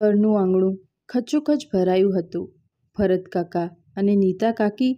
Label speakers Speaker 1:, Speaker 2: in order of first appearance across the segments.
Speaker 1: ઘરનું આંગણું ખચોખચ ભરાયું હતું. ભરત કાકા અને નીતા કાકી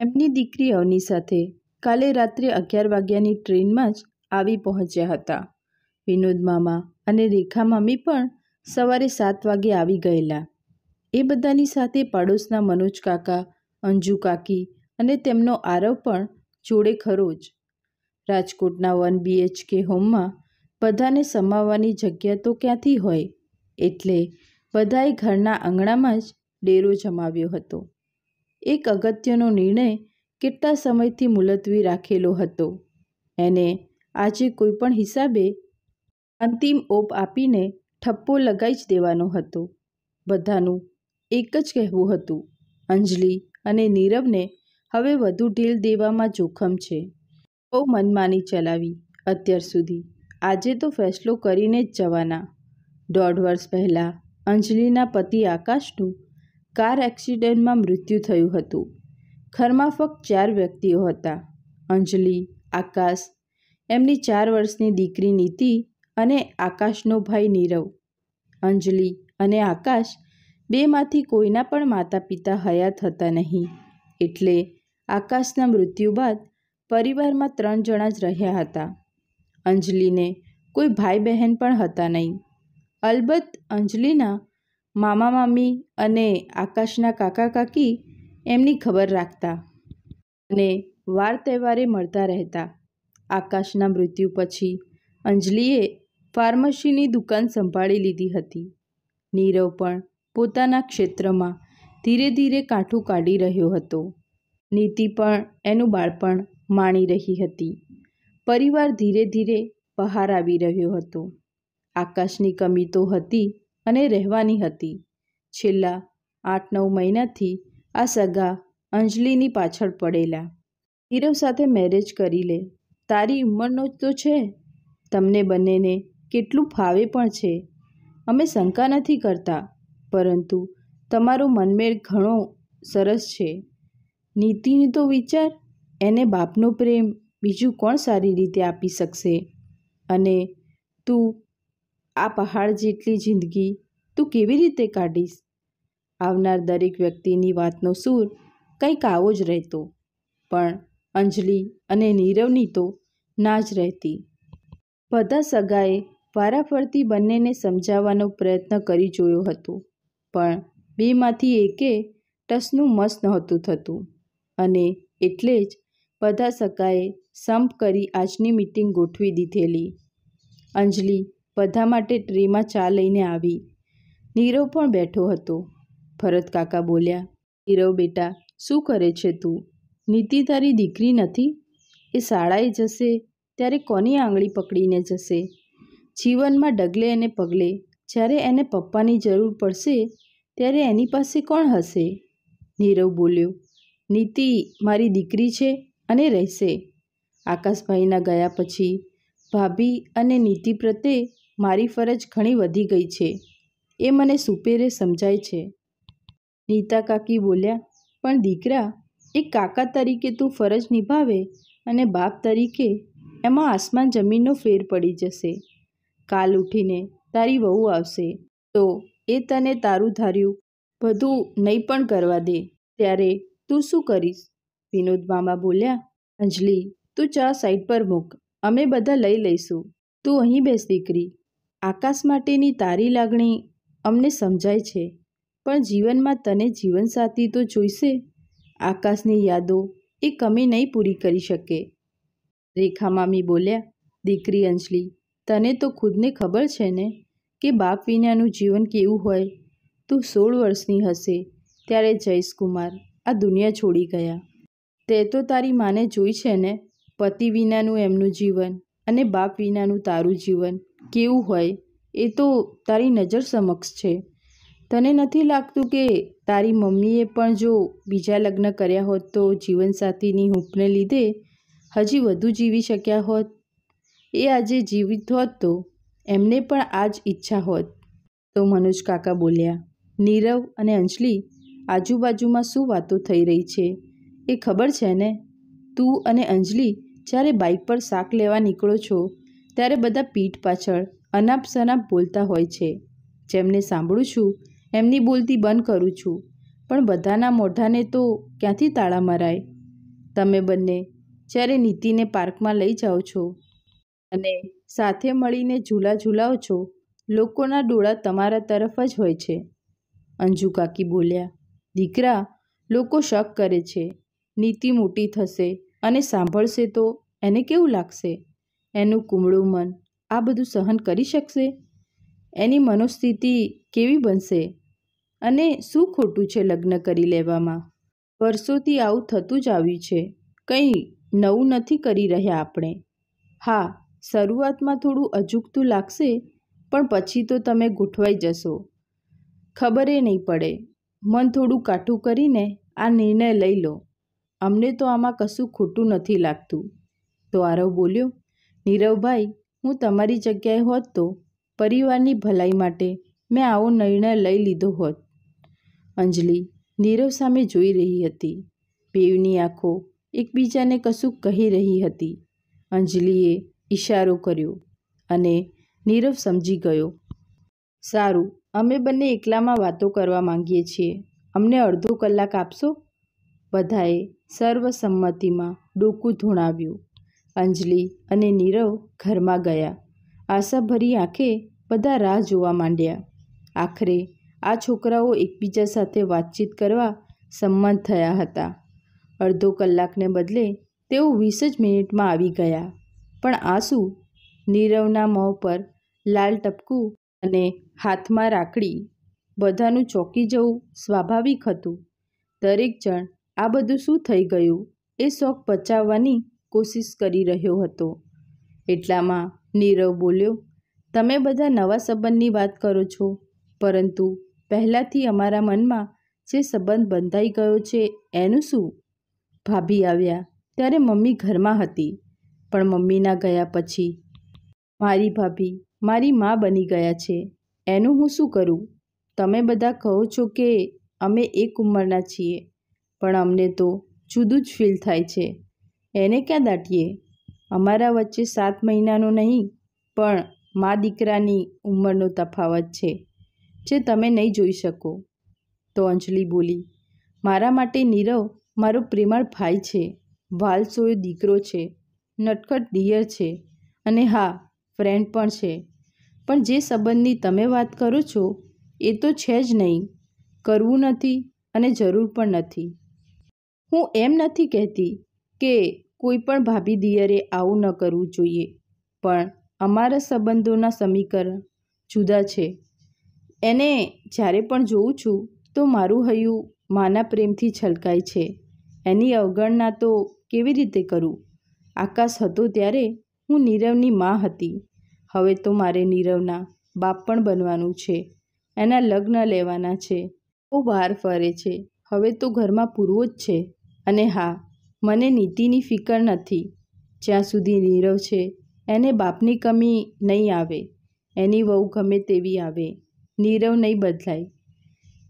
Speaker 1: એમની દીકરી અવની સાથે કાલે રાત્રે અગિયાર વાગ્યાની ટ્રેનમાં જ આવી પહોંચ્યા હતા. વિનોદ મામા અને રેખા મામી પણ સવારે સાત વાગે આવી ગયેલા. એ બધાની સાથે પાડોશના મનોજ કાકા, અંજુ કાકી અને તેમનો આરવ પણ જોડે ખરો જ. રાજકોટના વન બીએચકે હોમમાં બધાને સમાવવાની જગ્યા તો ક્યાંથી હોય એટલે બધાએ ઘરના આંગણામાં જ ડેરો જમાવ્યો હતો. એક અગત્યનો નિર્ણય કેટલા સમયથી મુલતવી રાખેલો હતો એને આજે કોઈપણ હિસાબે અંતિમ ઓપ આપીને ઠપ્પો લગાઈ જ દેવાનો હતો. બધાનું એક જ કહેવું હતું અંજલિ અને નીરવને હવે વધુ ઢીલ દેવામાં જોખમ છે. બહુ મનમાની ચલાવી અત્યાર સુધી, આજે તો ફેસલો કરીને જ જવાના. દોઢ વર્ષ પહેલાં અંજલિના પતિ આકાશનું કાર એક્સિડન્ટમાં મૃત્યુ થયું હતું. ઘરમાં ફક્ત ચાર વ્યક્તિઓ હતા અંજલિ, આકાશ, એમની ચાર વર્ષની દીકરી નીતિ અને આકાશનો ભાઈ નીરવ. અંજલિ અને આકાશ બેમાંથી કોઈના પણ માતા-પિતા હયાત હતા નહીં એટલે આકાશના મૃત્યુ બાદ પરિવારમાં ત્રણ જણા જ રહ્યા હતા. અંજલિને કોઈ ભાઈ-બહેન પણ હતા નહીં. અલબત્ત અંજલિના મામા-મામી અને આકાશના કાકા-કાકી એમની ખબર રાખતા અને વાર તહેવારે મળતા રહેતા. આકાશના મૃત્યુ પછી અંજલિએ ફાર્મસીની દુકાન સંભાળી લીધી હતી. નીરવ પણ પોતાના ક્ષેત્રમાં ધીરે ધીરે કાઠું કાઢી રહ્યો હતો. નીતિ પણ એનું બાળપણ માણી રહી હતી. પરિવાર ધીરે ધીરે બહાર આવી રહ્યો હતો. આકાશની કમી તો હતી અને રહેવાની હતી. છેલ્લા આઠ નવ મહિનાથી આ સગા અંજલિની પાછળ પડેલા. નીરવ સાથે મેરેજ કરી લે. તારી ઉંમરનો જ તો છે. તમને બંનેને કેટલું ફાવે પણ છે. અમે શંકા નથી કરતા, પરંતુ તમારો મનમેળ ઘણો સરસ છે. નીતિની તો વિચાર, એને બાપનો પ્રેમ બીજું કોણ સારી રીતે આપી શકશે અને તું આ પહાડ જેટલી જિંદગી તું કેવી રીતે કાઢીશ? આવનાર દરેક વ્યક્તિની વાતનો સૂર કંઈક આવો જ રહેતો. પણ અંજલિ અને નીરવની તો ના જ રહેતી. બધા સગાએ વારાફરતી બંનેને સમજાવવાનો પ્રયત્ન કરી જોયો હતો પણ બેમાંથી એકે ટસનું મસ નહોતું થતું અને એટલે જ બધા સગાએ સંપ કરી આજની મિટિંગ ગોઠવી દીધેલી. અંજલિ બધા માટે ટ્રેમાં ચા લઈને આવી. નીરવ પણ બેઠો હતો. ભરત કાકા બોલ્યા, નીરવ બેટા, શું કરે છે તું? નીતિ તારી દીકરી નથી? એ શાળાએ જશે, ત્યારે કોની આંગળી પકડીને જશે? જીવનમાં ડગલે એને પગલે, જ્યારે એને પપ્પાની જરૂર પડશે, ત્યારે એની પાસે કોણ હશે? નીરવ બોલ્યો, નીતિ મારી દીકરી છે અને રહેશે. આકાશભાઈના ગયા પછી ભાભી અને નીતિ પ્રત્યે મારી ફરજ ઘણી વધી ગઈ છે એ મને સુપેરે સમજાય છે. નીતા કાકી બોલ્યા, પણ દીકરા એક કાકા તરીકે તું ફરજ નિભાવે અને બાપ તરીકે એમાં આસમાન જમીનનો ફેર પડી જશે. કાલ ઊઠીને તારી વહુ આવશે તો એ તને તારું ધાર્યું બધું નહીં પણ કરવા દે ત્યારે તું શું કરીશ? વિનોદ મામા બોલ્યા, અંજલિ, તું ચા સાઈડ પર મૂક અમે બધા લઈ લઈશું. તું અહીં બેસ દીકરી. આકાશ માટેની તારી લાગણી અમને સમજાય છે પણ જીવનમાં તને જીવનસાથી તો જોઈશે. આકાશની યાદો એ કમી નહીં પૂરી કરી શકે. રેખા મામી બોલ્યા, દીકરી અંજલિ, તને તો ખુદને ખબર છે ને કે બાપ વિનાનું જીવન કેવું હોય? તું સોળ વર્ષની હશે, ત્યારે જયેશકુમાર આ દુનિયા છોડી ગયા. તે તો તારી માને જોઈ છે ને, પતિ વિનાનું એમનું જીવન અને બાપ વિનાનું તારું જીવન કેવું હોય એ તો તારી નજર સમક્ષ છે. તને નથી લાગતું કે તારી મમ્મીએ પણ જો બીજા લગ્ન કર્યા હોત તો જીવનસાથીની હૂંફને લીધે હજી વધુ જીવી શક્યા હોત? એ આજે જીવિત હોત તો એમને પણ આ જ ઈચ્છા હોત. તો મનોજ કાકા બોલ્યા, નીરવ અને અંજલિ, આજુબાજુમાં શું વાતો થઈ રહી છે એ ખબર છે ને? તું અને અંજલિ જ્યારે બાઇક પર શાક લેવા નીકળો છો ત્યારે બધા પીઠ પાછળ અનાપ શનાપ બોલતા હોય છે. જેમને સાંભળું છું, એમની બોલતી બંધ કરું છું. પણ બધાના મોઢાને તો ક્યાંથી તાળા મરાય? તમે બંને જ્યારે નીતિને પાર્કમાં લઈ જાઓ છો અને સાથે મળીને ઝૂલા ઝૂલાવો છો, લોકોના ડોળા તમારા તરફ જ હોય છે. અંજુ કાકી બોલ્યા, દીકરા, લોકો શક કરે છે. નીતિ મોટી થશે અને સાંભળશે તો એને કેવું લાગશે? એનું કુમળું મન આ બધું સહન કરી શકશે? એની મનોસ્થિતિ કેવી બનશે? અને શું ખોટું છે લગ્ન કરી લેવામાં? વર્ષોથી આવું થતું જ આવ્યું છે. કંઈ નવું નથી કરી રહ્યા આપણે. હા, શરૂઆતમાં થોડું અજુગતું લાગશે, પણ પછી તો તમે ગોઠવાઈ જશો. ખબરે નહીં પડે. મન થોડું કાઠું કરીને આ નિર્ણય લઈ લો. અમને તો આમાં કશું ખોટું નથી લાગતું. તો આરવ બોલ્યો નીરવભાઈ, હું તમારી જગ્યાએ હોત તો પરિવારની ભલાઈ માટે મેં આવો નિર્ણય લઈ લીધો હોત. અંજલિ નીરવ સામે જોઈ રહી હતી. બેવની આંખો એકબીજાને કશું કહી રહી હતી. અંજલિએ ઇશારો કર્યો અને નીરવ સમજી ગયો. સારું, અમે બંને એકલામાં વાતો કરવા માંગીએ છીએ. અમને અડધો કલાક આપશો? બધાએ સર્વસંમતિમાં ડોકું ધૂણાવ્યું. અંજલિ અને નીરવ ઘરમાં ગયા. આશાભરી આંખે બધા રાહ જોવા માંડ્યા. આખરે આ છોકરાઓ એકબીજા સાથે વાતચીત કરવા સંમત થયા હતા. અડધો કલાકને બદલે તેઓ વીસ જ મિનિટમાં આવી ગયા. પણ આંસુ નીરવના મોં પર લાલ ટપકું અને હાથમાં રાખડી બધાનું ચોંકી જવું સ્વાભાવિક હતું. દરેક જણ આ બધું શું થઈ ગયું એ શોખ પચાવવાની કોશિશ કરી રહ્યો હતો. એટલામાં નીરવ બોલ્યો, તમે બધા નવા સંબંધની વાત કરો છો, પરંતુ પહેલાંથી અમારા મનમાં જે સંબંધ બંધાઈ ગયો છે એનું શું? ભાભી આવ્યા, ત્યારે મમ્મી ઘરમાં હતી, પણ મમ્મીના ગયા પછી મારી ભાભી મારી મા બની ગયા છે. એનું હું શું કરું? તમે બધા કહો છો કે અમે એક ઉંમરના છીએ, પણ અમને તો જુદું જ ફીલ થાય છે. એને ક્યાં દાટીએ? અમારા વચ્ચે સાત મહિનાનો નહીં, પણ મા દીકરાની ઉંમરનો તફાવત છે, જે તમે નહીં જોઈ શકો. તો અંજલિ બોલી, મારા માટે નીરવ મારો પ્રેમાળ ભાઈ છે વાલસોયો દીકરો છે, નટખટ દિયર છે અને હા, ફ્રેન્ડ પણ છે. પણ જે સંબંધની તમે વાત કરો છો, એ તો છે જ નહીં, કરવું નથી અને જરૂર પણ નથી. હું એમ નથી કહેતી કે કોઈ પણ ભાભી દિયરે આવું ન કરવું જોઈએ. પણ અમારા સંબંધોના સમીકરણ જુદા છે. એને જ્યારે પણ જોઉં છું, તો મારું હૈયું માના પ્રેમથી છલકાય છે. એની અવગણના તો કેવી રીતે કરું? આકાશ હતો ત્યારે હું નીરવની મા હતી. હવે તો મારે નીરવના બાપ પણ બનવાનું છે. એના લગ્ન લેવાના છે. બહુ બહાર ફરે છે. હવે તો ઘરમાં પૂરવો જ છે. અને હા મને નીતિની ફિકર નથી. જ્યાં સુધી નીરવ છે, એને બાપની કમી નહીં આવે, એની વહુ ગમે તેવી આવે. નીરવ નહીં બદલાય.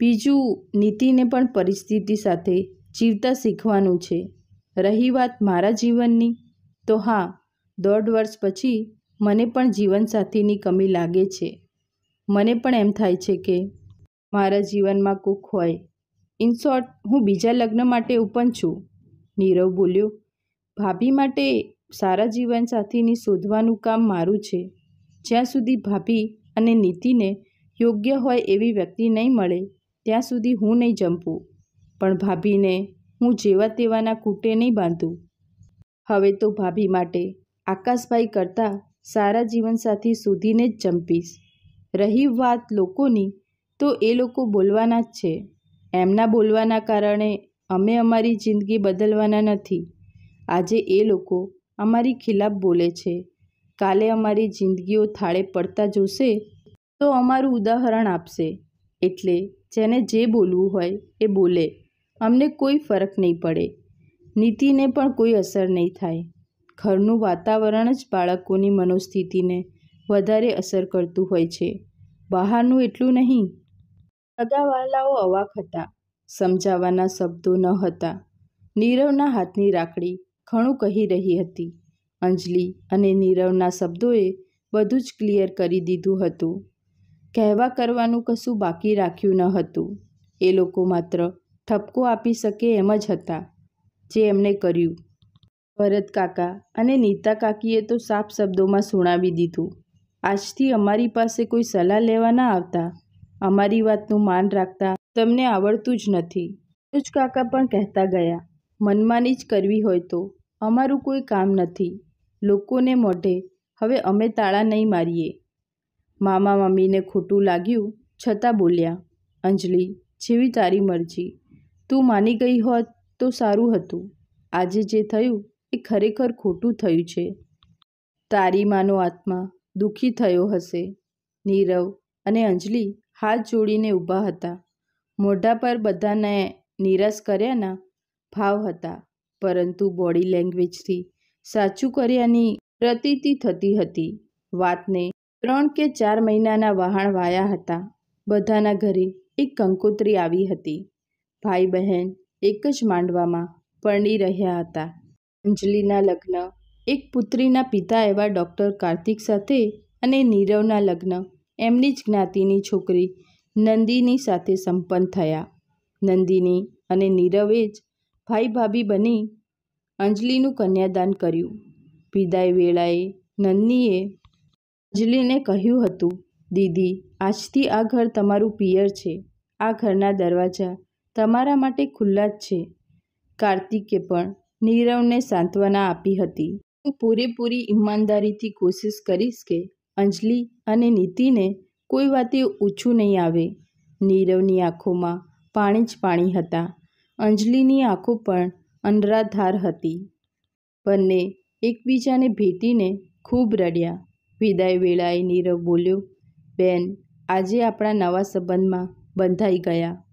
Speaker 1: બીજું, નીતિને પણ પરિસ્થિતિ સાથે જીવતા શીખવાનું છે. રહી વાત મારા જીવનની? તો હા, દોઢ વર્ષ પછી મને પણ જીવનસાથીની કમી લાગે છે. મને પણ એમ થાય છે કે મારા જીવનમાં કુક હોય. ઇન શોર્ટ, હું બીજા લગ્ન માટે ઓપન છું. નીરવ બોલ્યો, ભાભી માટે સારા જીવનસાથીની શોધવાનું કામ મારું છે. જ્યાં સુધી ભાભી અને નીતિને યોગ્ય હોય એવી વ્યક્તિ નહીં મળે, ત્યાં સુધી હું નહીં જંપું. પણ ભાભીને હું જેવા તેવાના કૂટે નહીં બાંધું. હવે તો ભાભી માટે આકાશભાઈ કરતાં સારા જીવનસાથી શોધીને જ જંપીશ. રહી વાત લોકોની તો એ લોકો બોલવાના જ છે. એમના બોલવાના કારણે અમે અમારી જિંદગી બદલવાના નથી. આજે એ લોકો અમારી ખિલાફ બોલે છે. કાલે અમારી જિંદગીઓ થાળે પડતા જોશે તો અમારું ઉદાહરણ આપશે. એટલે જેને જે બોલવું હોય એ બોલે. અમને કોઈ ફરક નહીં પડે. નીતિને પણ કોઈ અસર નહીં થાય. ઘરનું વાતાવરણ જ બાળકોની મનોસ્થિતિને વધારે અસર કરતું હોય છે. બહારનું એટલું નહીં. સગાવાલાઓ અવાક હતા. સમજાવવાના શબ્દો ન હતા. નીરવના હાથની રાખડી ઘણું કહી રહી હતી. અંજલિ અને નીરવના શબ્દોએ બધું જ ક્લિયર કરી દીધું હતું. કહેવા કરવાનું કશું બાકી રાખ્યું ન હતું. એ લોકો માત્ર ઠપકો આપી શકે એમ જ હતા, જે એમણે કર્યું. ભરત કાકા અને નીતા કાકીએ તો સાફ શબ્દોમાં સુણાવી દીધું. આજથી અમારી પાસે કોઈ સલાહ લેવા ના આવતા. અમારી વાતનું માન રાખતા તમને આવડતું જ નથી. મનોજ કાકા પણ કહેતા ગયા, મનમાની જ કરવી હોય તો. અમારું કોઈ કામ નથી. લોકોને મોઢે. હવે અમે તાળા નહીં મારીએ. મામા મમ્મીને ખોટું લાગ્યું છતાં બોલ્યા, અંજલિ, જેવી તારી મરજી. તું માની ગઈ હોત તો સારું હતું. આજે જે થયું એ ખરેખર ખોટું થયું છે. તારી માનો આત્મા દુઃખી થયો હશે. નીરવ અને અંજલિ હાથ જોડીને ઊભા હતા. મોઢા પર બધાને નિરાશ કર્યાના ભાવ હતા, પરંતુ બોડી લેંગ્વેજથી સાચું કર્યાની પ્રતીતિ થતી હતી. વાતને ત્રણ કે ચાર મહિનાના વહાણ વાયા હતા. બધાના ઘરે એક કંકોત્રી આવી હતી. ભાઈ બહેન એક જ માંડવામાં પરણી રહ્યા હતા. અંજલિના લગ્ન, એક પુત્રીના પિતા એવા ડૉક્ટર કાર્તિક સાથે અને નીરવના લગ્ન, એમની જ જ્ઞાતિની છોકરી નંદિની સાથે સંપન્ન થયા. નંદિની અને નીરવે જ ભાઈ ભાભી બની અંજલિનું કન્યાદાન કર્યું. વિદાય વેળાએ નંદનીએ અંજલિને કહ્યું હતું, દીદી, આજથી આ ઘર તમારું પિયર છે. આ ઘરના દરવાજા તમારા માટે ખુલ્લા જ છે. કાર્તિકે પણ નીરવને સાંત્વના આપી હતી. હું પૂરેપૂરી ઈમાનદારીથી કોશિશ કરીશ કે અંજલિ અને નીતિને કોઈ વાતે ઓછું નહીં આવે. નીરવની આંખોમાં પાણી જ પાણી હતા. અંજલિની આંખો પણ અનરાધાર હતી. બંને એકબીજાને ભેટીને ખૂબ રડ્યા. વિદાય વેળાએ નીરવ બોલ્યો, બેન, આજે આપણા નવા સંબંધમાં બંધાઈ ગયા.